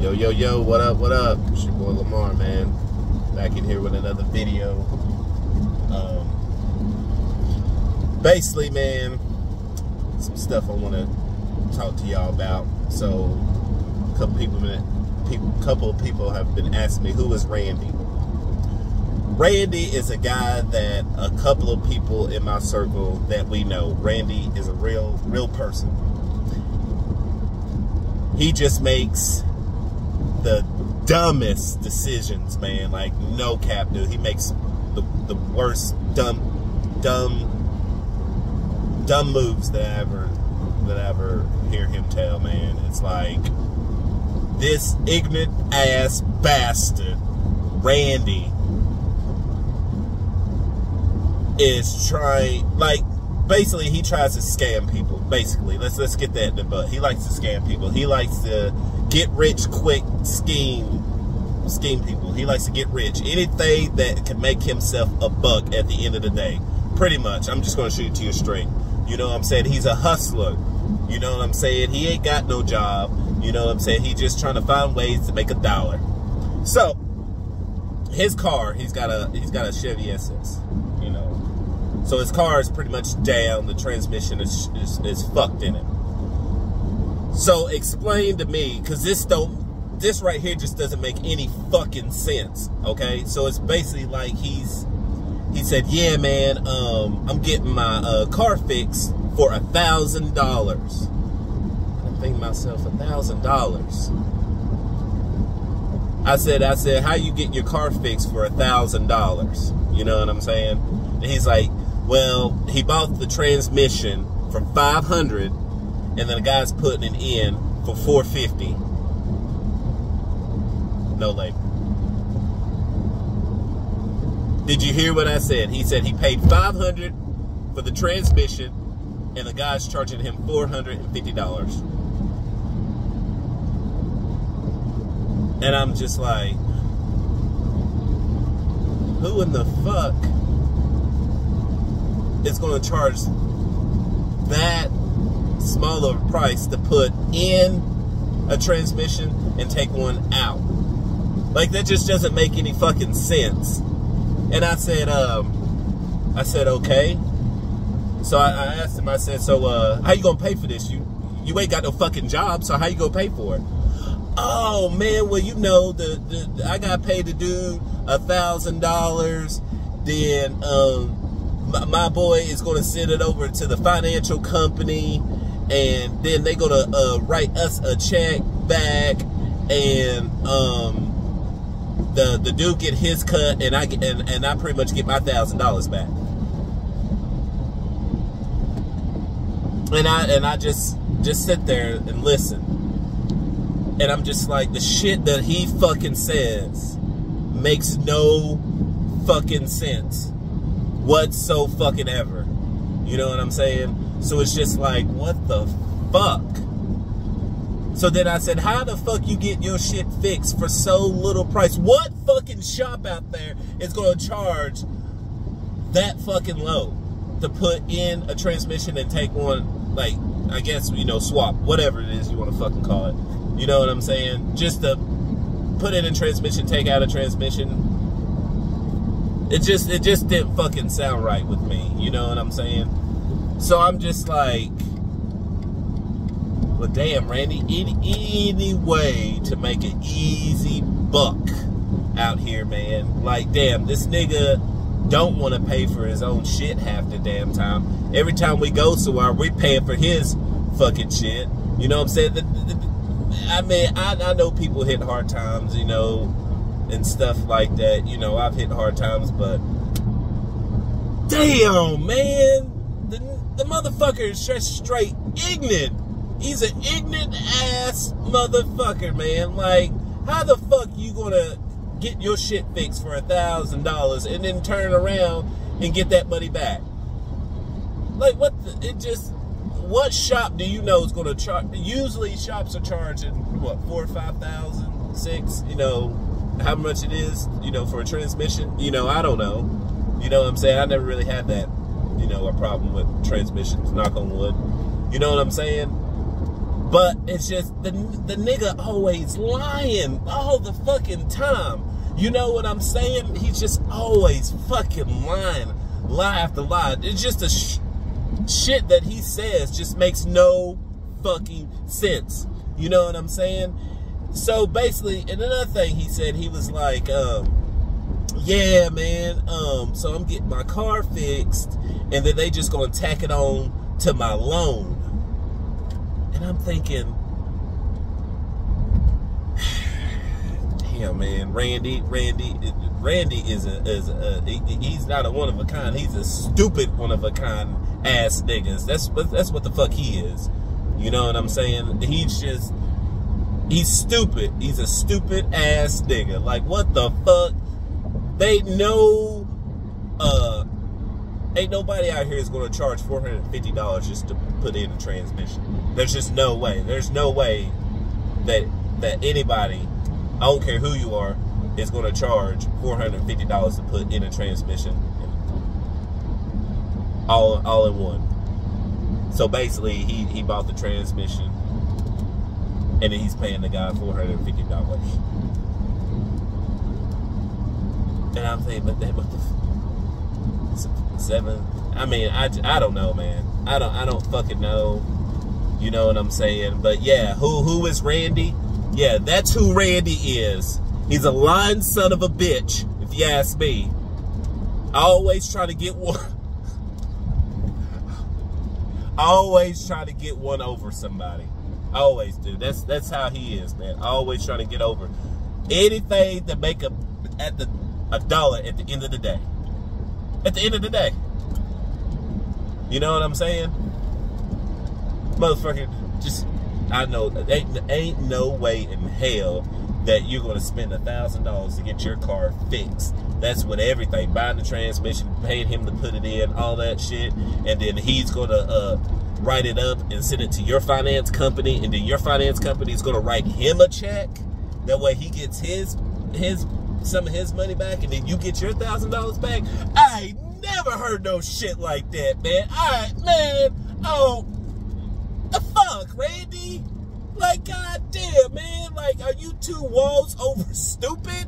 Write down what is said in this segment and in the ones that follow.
Yo, yo, yo, what up, what up? It's your boy Lamarr, man. Back in here with another video. Um, basically, man, some stuff I want to talk to y'all about. So, a couple people, people, couple people have been asking me, who is Randy? Randy is a guy that a couple of people in my circle that we know. Randy is a real, real person. He just makes the dumbest decisions, man. Like no cap, dude. He makes the the worst dumb, dumb, dumb moves that I ever that I ever hear him tell, man. It's like this ignorant ass bastard, Randy, is trying like basically he tries to scam people. Basically, let's let's get that in the butt. He likes to scam people. He likes to get rich quick scheme scheme people. He likes to get rich. Anything that can make himself a buck at the end of the day. Pretty much. I'm just gonna shoot to you straight. You know what I'm saying? He's a hustler. You know what I'm saying? He ain't got no job. You know what I'm saying? He's just trying to find ways to make a dollar. So his car, he's got a he's got a Chevy SS. You know, so his car is pretty much down. The transmission is, is, is fucked in it. So explain to me, because this don't, this right here just doesn't make any fucking sense. Okay, so it's basically like he's, he said, yeah, man, um, I'm getting my uh, car fixed for a thousand dollars. I'm thinking myself, a thousand dollars. I said, I said, how you getting your car fixed for a thousand dollars? You know what I'm saying? And he's like, well, he bought the transmission for 500 and then the guy's putting it in for 450. No labor. Did you hear what I said? He said he paid 500 for the transmission and the guy's charging him $450. And I'm just like, who in the fuck is going to charge that small of a price to put in a transmission and take one out. Like that just doesn't make any fucking sense. And I said, um, I said, okay. So I, I asked him, I said, so uh, how you gonna pay for this? You you ain't got no fucking job, so how you gonna pay for it? Oh man, well you know the, the I got paid to do a thousand dollars, then um my boy is going to send it over to the financial company and then they're going to uh, write us a check back and um, the the dude get his cut and I get and, and I pretty much get my thousand dollars back. And I and I just just sit there and listen. And I'm just like the shit that he fucking says makes no fucking sense what so fucking ever. You know what I'm saying? So it's just like, what the fuck? So then I said, how the fuck you get your shit fixed for so little price? What fucking shop out there is going to charge that fucking low to put in a transmission and take one, like, I guess, you know, swap, whatever it is you want to fucking call it. You know what I'm saying? Just to put in a transmission, take out a transmission, it just it just didn't fucking sound right with me. You know what I'm saying? So I'm just like, well, damn, Randy, any any way to make an easy buck out here, man? Like, damn, this nigga don't want to pay for his own shit half the damn time. Every time we go somewhere, we paying for his fucking shit. You know what I'm saying? The, the, the, I mean, I, I know people hit hard times, you know, and stuff like that. You know, I've hit hard times, but damn, man, the, the motherfucker is just straight ignorant. He's an ignorant ass motherfucker, man. Like, how the fuck you gonna get your shit fixed for a thousand dollars and then turn around and get that money back? Like, what? The, it just. What shop do you know is going to charge? Usually, shops are charging what four or five thousand, six. You know, how much it is, you know, for a transmission, you know, I don't know. You know what I'm saying? I never really had that, you know, a problem with transmissions, knock on wood. You know what I'm saying? But it's just the the nigga always lying all the fucking time. You know what I'm saying? He's just always fucking lying, lie after lie. It's just a sh- shit that he says just makes no fucking sense. You know what I'm saying? So basically, and another thing he said, he was like, um, yeah, man, um, so I'm getting my car fixed, and then they just gonna tack it on to my loan. And I'm thinking, damn, man, Randy, Randy, Randy is a, is a, he's not a one of a kind. He's a stupid one of a kind ass niggas. That's that's what the fuck he is. You know what I'm saying? He's just, he's stupid. He's a stupid ass nigga. Like, what the fuck? They know, uh, ain't nobody out here is going to charge $450 just to put in a transmission. There's just no way. There's no way that, that anybody, I don't care who you are, is going to charge $450 to put in a transmission all, all in one. So basically, he, he bought the transmission, and then he's paying the guy four hundred and fifty dollars. And I'm thinking, but that what the seven? I mean, I, I don't know, man. I don't I don't fucking know. You know what I'm saying? But yeah, who who is Randy? Yeah, that's who Randy is. He's a lying son of a bitch, if you ask me. Always trying to get one always try to get one over somebody. Always do. That's that's how he is, man. Always trying to get over anything to make a at the a dollar at the end of the day. At the end of the day. You know what I'm saying? Motherfucker, just I know ain't ain't no way in hell that you're gonna spend a thousand dollars to get your car fixed. That's with everything, buying the transmission, paying him to put it in, all that shit, and then he's gonna uh, write it up and send it to your finance company, and then your finance company is gonna write him a check. That way he gets his his some of his money back, and then you get your thousand dollars back. I never heard no shit like that, man. All right, man. Oh, the fuck, Randy? Like, goddamn, man. Like, are you two walls over stupid?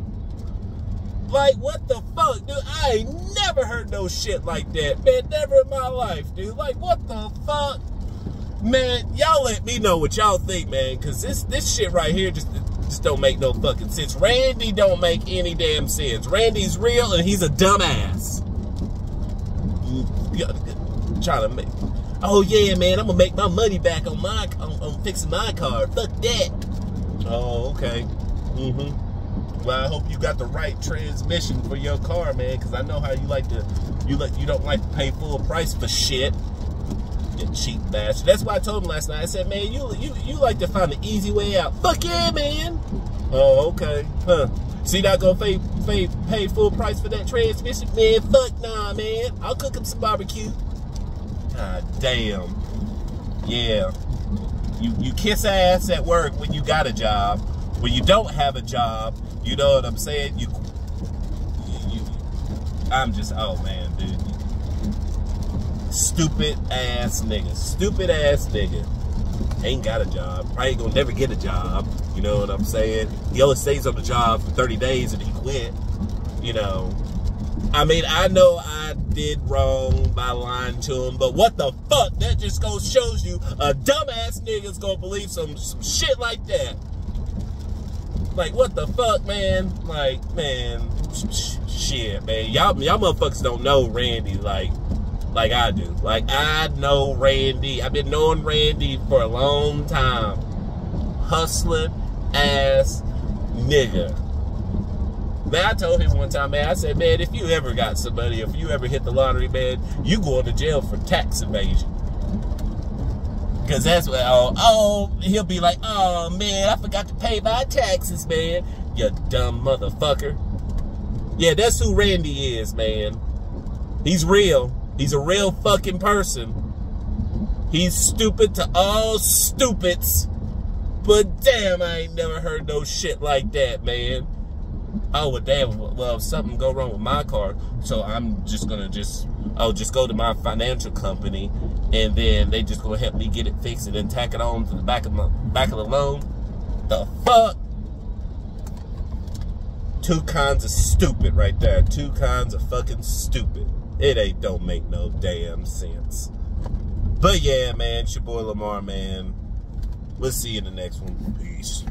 Like, what the fuck, dude? I ain't never heard no shit like that, man. Never in my life, dude. Like, what the fuck? Man, y'all let me know what y'all think, man. Cause this this shit right here just just don't make no fucking sense. Randy don't make any damn sense. Randy's real and he's a dumbass. Trying to make Oh yeah, man, I'm gonna make my money back on my on, on fixing my car. Fuck that. Oh, okay. Mm-hmm. Well, I hope you got the right transmission for your car, man, because I know how you like to you like you don't like to pay full price for shit. You cheap bastard. That's why I told him last night. I said, man, you you you like to find the easy way out. Fuck yeah, man. Oh, okay. Huh. See not gonna pay, pay, pay full price for that transmission? Man, fuck nah, man. I'll cook him some barbecue. God damn. Yeah. You you kiss ass at work when you got a job. When you don't have a job, you know what I'm saying? You you I'm just oh man, dude. Stupid ass nigga. Stupid ass nigga. Ain't got a job. Probably gonna never get a job. You know what I'm saying? He only stays on the job for 30 days and he quit. You know. I mean, I know I did wrong by lying to him, but what the fuck? That just goes shows you a dumbass nigga's gonna believe some, some shit like that. Like, what the fuck, man? Like, man, shit, man. Y'all, y'all motherfuckers don't know Randy like, like I do. Like, I know Randy. I've been knowing Randy for a long time. Hustling ass nigga. Man, I told him one time, man, I said, man, if you ever got somebody, if you ever hit the lottery, man, you going to jail for tax evasion. Because that's what, oh, oh, he'll be like, oh, man, I forgot to pay my taxes, man. You dumb motherfucker. Yeah, that's who Randy is, man. He's real. He's a real fucking person. He's stupid to all stupids. But damn, I ain't never heard no shit like that, man. Oh well damn well if something go wrong with my car so i'm just gonna just oh just go to my financial company and then they just gonna help me get it fixed and then tack it on to the back of my back of the loan. The fuck? Two kinds of stupid right there. Two kinds of fucking stupid. It ain't don't make no damn sense. But yeah man it's your boy lamarr man. We'll see you in the next one. Peace